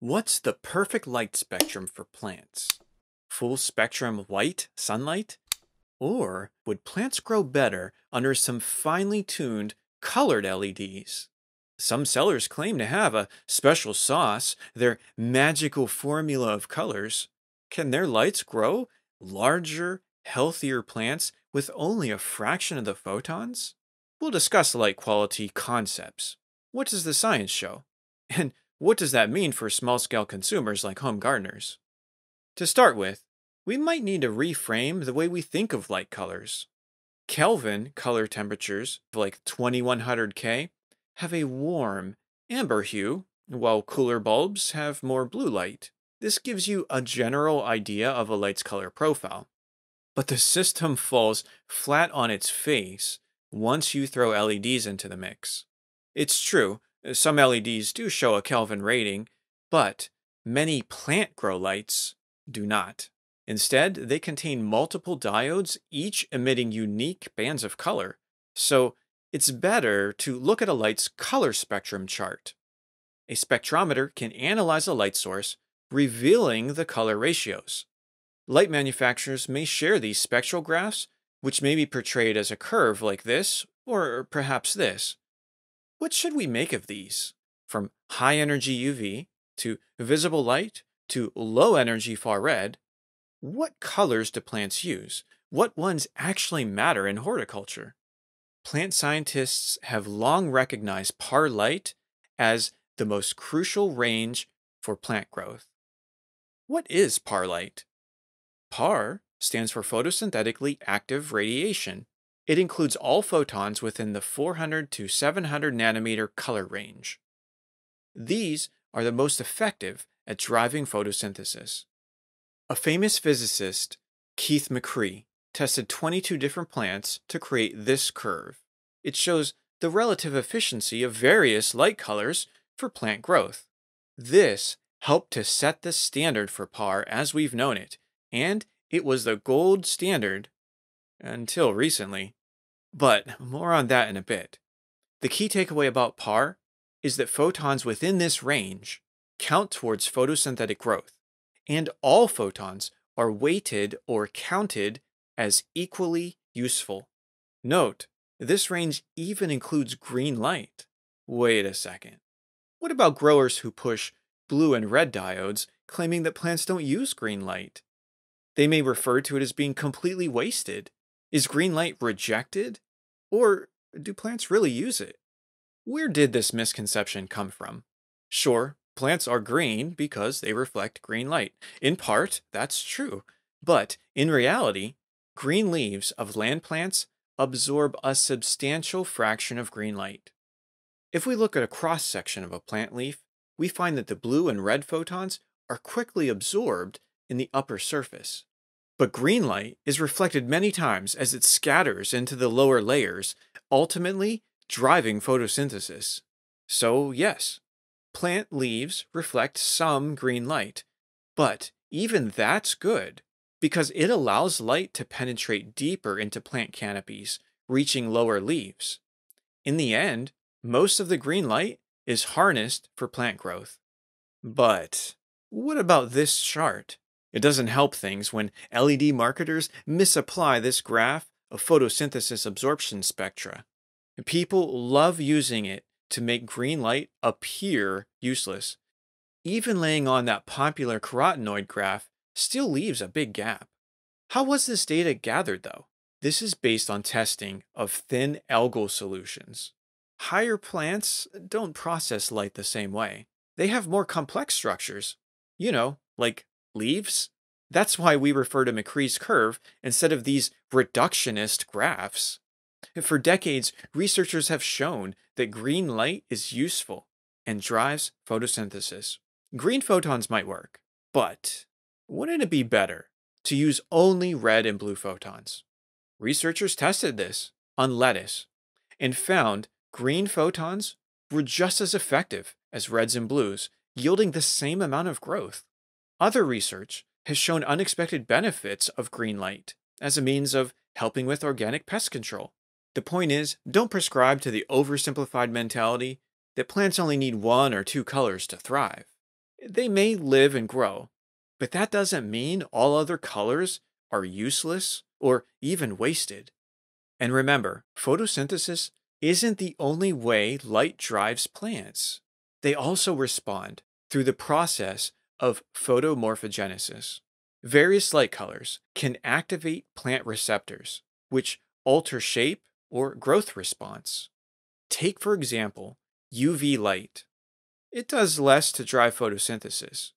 What's the perfect light spectrum for plants? Full spectrum white sunlight? Or would plants grow better under some finely tuned colored LEDs? Some sellers claim to have a special sauce, their magical formula of colors. Can their lights grow larger, healthier plants with only a fraction of the photons? We'll discuss light quality concepts. What does the science show? And what does that mean for small scale consumers like home gardeners? To start with, we might need to reframe the way we think of light colors. Kelvin color temperatures, like 2100 K, have a warm amber hue, while cooler bulbs have more blue light. This gives you a general idea of a light's color profile. But the system falls flat on its face once you throw LEDs into the mix. It's true, Uh, some LEDs do show a Kelvin rating, but many plant grow lights do not. Instead, they contain multiple diodes, each emitting unique bands of color. So it's better to look at a light's color spectrum chart. A spectrometer can analyze a light source, revealing the color ratios. Light manufacturers may share these spectral graphs which may be portrayed as a curve like this, or perhaps this. What should we make of these? From high energy UV to visible light to low energy far red, what colors do plants use? What ones actually matter in horticulture? Plant scientists have long recognized PAR light as the most crucial range for plant growth. What is PAR light? PAR stands for photosynthetically active radiation. It includes all photons within the 400 to 700 nanometer color range. These are the most effective at driving photosynthesis. A famous physicist, Keith McCree, tested 22 different plants to create this curve. It shows the relative efficiency of various light colors for plant growth. This helped to set the standard for PAR as we've known it, and it was the gold standard until recently. But more on that in a bit. The key takeaway about PAR is that photons within this range count towards photosynthetic growth, and all photons are weighted or counted as equally useful. Note, this range even includes green light. Wait a second. What about growers who push blue and red diodes, claiming that plants don't use green light? They may refer to it as being completely wasted. Is green light rejected? Or do plants really use it? Where did this misconception come from? Sure, plants are green because they reflect green light. In part, that's true. But in reality, green leaves of land plants absorb a substantial fraction of green light. If we look at a cross section of a plant leaf, we find that the blue and red photons are quickly absorbed in the upper surface. But green light is reflected many times as it scatters into the lower layers, ultimately driving photosynthesis. So, yes, plant leaves reflect some green light, but even that's good because it allows light to penetrate deeper into plant canopies, reaching lower leaves. In the end, most of the green light is harnessed for plant growth. But what about this chart? It doesn't help things when LED marketers misapply this graph of photosynthesis absorption spectra. People love using it to make green light appear useless. Even laying on that popular carotenoid graph still leaves a big gap. How was this data gathered, though? This is based on testing of thin algal solutions. Higher plants don't process light the same way. They have more complex structures. You know, like leaves. That's why we refer to McCree's curve instead of these reductionist graphs. For decades, researchers have shown that green light is useful and drives photosynthesis. Green photons might work, but wouldn't it be better to use only red and blue photons? Researchers tested this on lettuce and found green photons were just as effective as reds and blues, yielding the same amount of growth. Other research has shown unexpected benefits of green light as a means of helping with organic pest control. The point is, don't prescribe to the oversimplified mentality that plants only need one or two colors to thrive. They may live and grow, but that doesn't mean all other colors are useless or even wasted. And remember, photosynthesis isn't the only way light drives plants. They also respond through the process of photomorphogenesis. Various light colors can activate plant receptors, which alter shape or growth response. Take, for example, UV light. It does less to drive photosynthesis.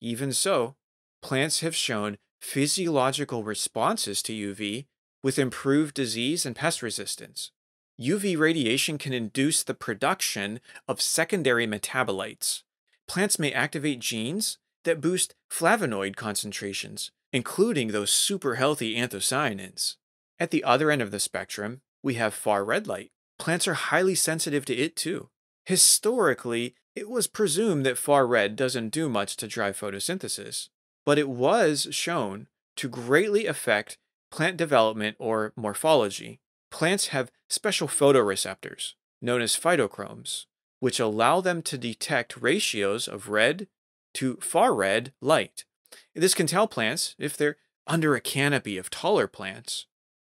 Even so, plants have shown physiological responses to UV with improved disease and pest resistance. UV radiation can induce the production of secondary metabolites. Plants may activate genes that boost flavonoid concentrations, including those super healthy anthocyanins. At the other end of the spectrum, we have far red light. Plants are highly sensitive to it too. Historically, it was presumed that far red doesn't do much to drive photosynthesis, but it was shown to greatly affect plant development or morphology. Plants have special photoreceptors, known as phytochromes, which allow them to detect ratios of red to far red light. This can tell plants if they're under a canopy of taller plants,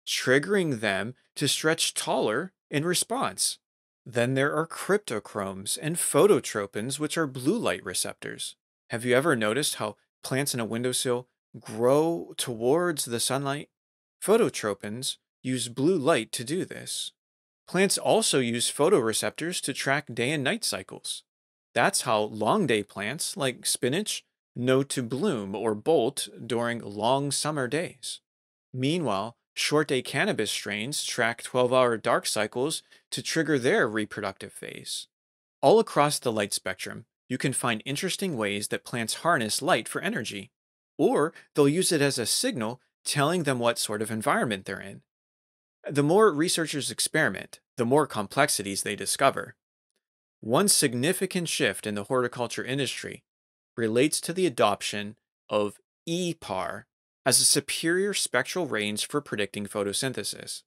triggering them to stretch taller in response. Then there are cryptochromes and phototropins, which are blue light receptors. Have you ever noticed how plants in a windowsill grow towards the sunlight? Phototropins use blue light to do this. Plants also use photoreceptors to track day and night cycles. That's how long day plants, like spinach, know to bloom or bolt during long summer days. Meanwhile, short day cannabis strains track 12 hour dark cycles to trigger their reproductive phase. All across the light spectrum, you can find interesting ways that plants harness light for energy, or they'll use it as a signal telling them what sort of environment they're in. The more researchers experiment, the more complexities they discover. One significant shift in the horticulture industry relates to the adoption of EPAR as a superior spectral range for predicting photosynthesis.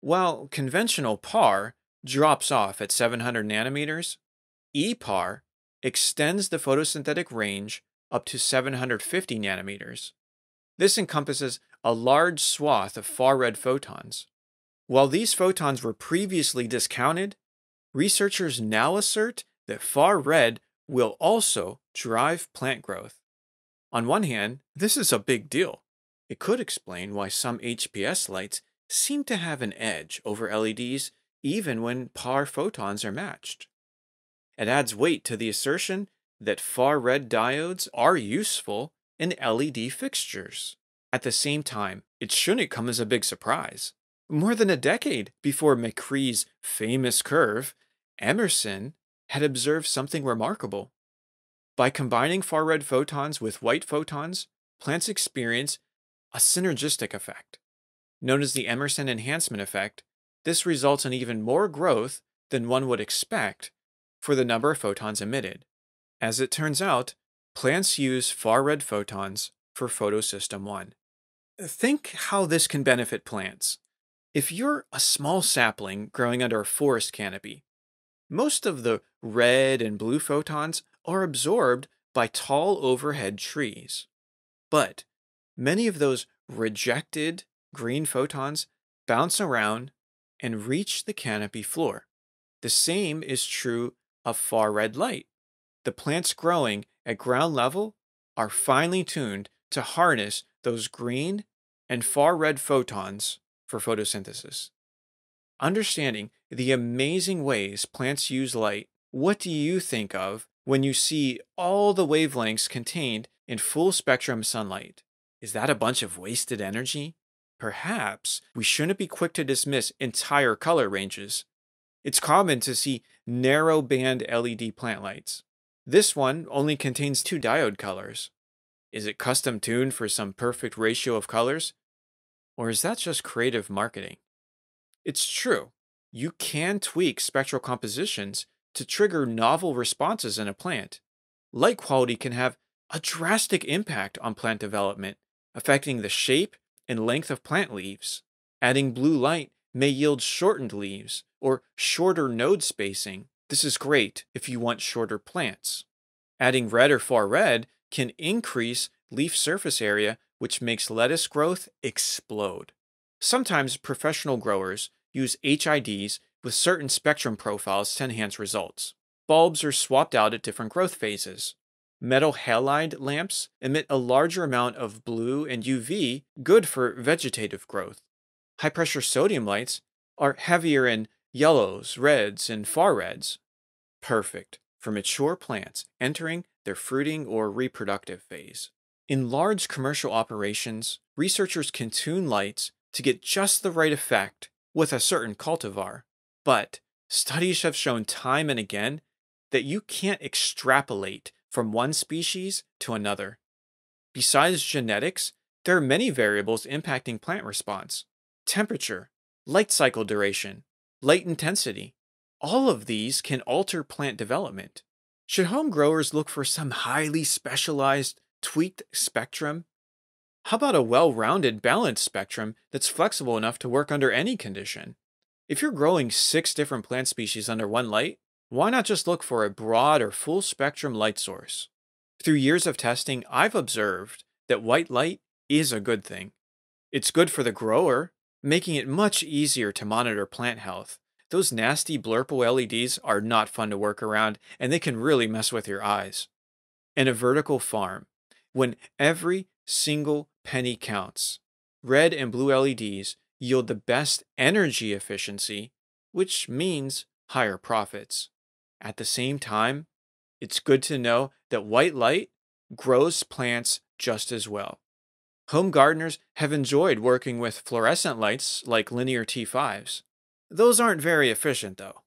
While conventional PAR drops off at 700 nanometers, EPAR extends the photosynthetic range up to 750 nanometers. This encompasses a large swath of far red photons. While these photons were previously discounted, researchers now assert that far red will also drive plant growth. On one hand, this is a big deal. It could explain why some HPS lights seem to have an edge over LEDs even when PAR photons are matched. It adds weight to the assertion that far red diodes are useful in LED fixtures. At the same time, it shouldn't come as a big surprise. More than a decade before McCree's famous curve, Emerson had observed something remarkable. By combining far red photons with white photons, plants experience a synergistic effect. Known as the Emerson enhancement effect, this results in even more growth than one would expect for the number of photons emitted. As it turns out, plants use far red photons for photosystem 1. Think how this can benefit plants. If you're a small sapling growing under a forest canopy, most of the red and blue photons are absorbed by tall overhead trees. But many of those rejected green photons bounce around and reach the canopy floor. The same is true of far red light. The plants growing at ground level are finely tuned to harness those green and far red photons for photosynthesis. Understanding the amazing ways plants use light, what do you think of when you see all the wavelengths contained in full spectrum sunlight? Is that a bunch of wasted energy? Perhaps we shouldn't be quick to dismiss entire color ranges. It's common to see narrow band LED plant lights. This one only contains two diode colors. Is it custom tuned for some perfect ratio of colors? Or is that just creative marketing? It's true. You can tweak spectral compositions to trigger novel responses in a plant. Light quality can have a drastic impact on plant development affecting the shape and length of plant leaves. Adding blue light may yield shortened leaves or shorter node spacing. This is great if you want shorter plants. Adding red or far red can increase leaf surface area, which makes lettuce growth explode. Sometimes professional growers use HIDs with certain spectrum profiles to enhance results. Bulbs are swapped out at different growth phases. Metal halide lamps emit a larger amount of blue and UV, good for vegetative growth. High pressure sodium lights are heavier in yellows, reds, and far reds. Perfect for mature plants entering their fruiting or reproductive phase. In large commercial operations, researchers can tune lights to get just the right effect with a certain cultivar. But studies have shown time and again that you can't extrapolate from one species to another. Besides genetics, there are many variables impacting plant response temperature, light cycle duration, light intensity. All of these can alter plant development. Should home growers look for some highly specialized, tweaked spectrum? How about a well rounded, balanced spectrum that's flexible enough to work under any condition? If you're growing six different plant species under one light, why not just look for a broad or full spectrum light source? Through years of testing, I've observed that white light is a good thing. It's good for the grower, making it much easier to monitor plant health. Those nasty blurple LEDs are not fun to work around, and they can really mess with your eyes. In a vertical farm, when every single penny counts, red and blue LEDs yield the best energy efficiency, which means higher profits. At the same time, it's good to know that white light grows plants just as well. Home gardeners have enjoyed working with fluorescent lights like linear T5s. Those aren't very efficient though.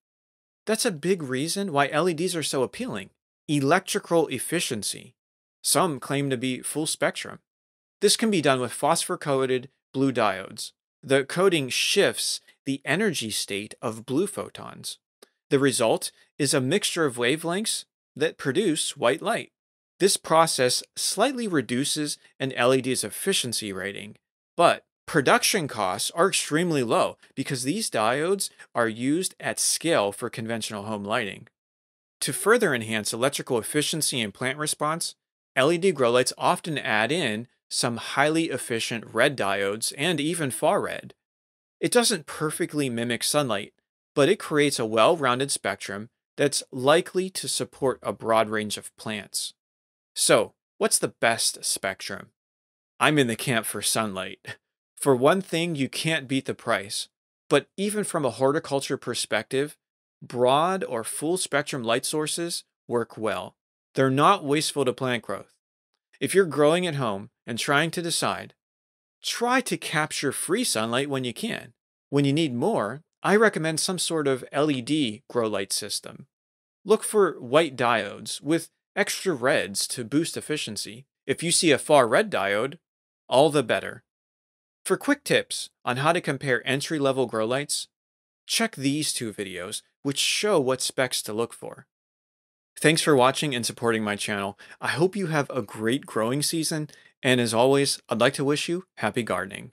That's a big reason why LEDs are so appealing. Electrical efficiency. Some claim to be full spectrum. This can be done with phosphor coated blue diodes. The coating shifts the energy state of blue photons. The result is a mixture of wavelengths that produce white light. This process slightly reduces an LED's efficiency rating, but production costs are extremely low because these diodes are used at scale for conventional home lighting. To further enhance electrical efficiency and plant response, LED grow lights often add in some highly efficient red diodes and even far red. It doesn't perfectly mimic sunlight, but it creates a well rounded spectrum that's likely to support a broad range of plants. So, what's the best spectrum? I'm in the camp for sunlight. For one thing, you can't beat the price, but even from a horticulture perspective, broad or full spectrum light sources work well. They're not wasteful to plant growth. If you're growing at home and trying to decide, try to capture free sunlight when you can. When you need more, I recommend some sort of LED grow light system. Look for white diodes with extra reds to boost efficiency. If you see a far red diode, all the better. For quick tips on how to compare entry level grow lights, check these two videos, which show what specs to look for. Thanks for watching and supporting my channel. I hope you have a great growing season, and as always, I'd like to wish you happy gardening.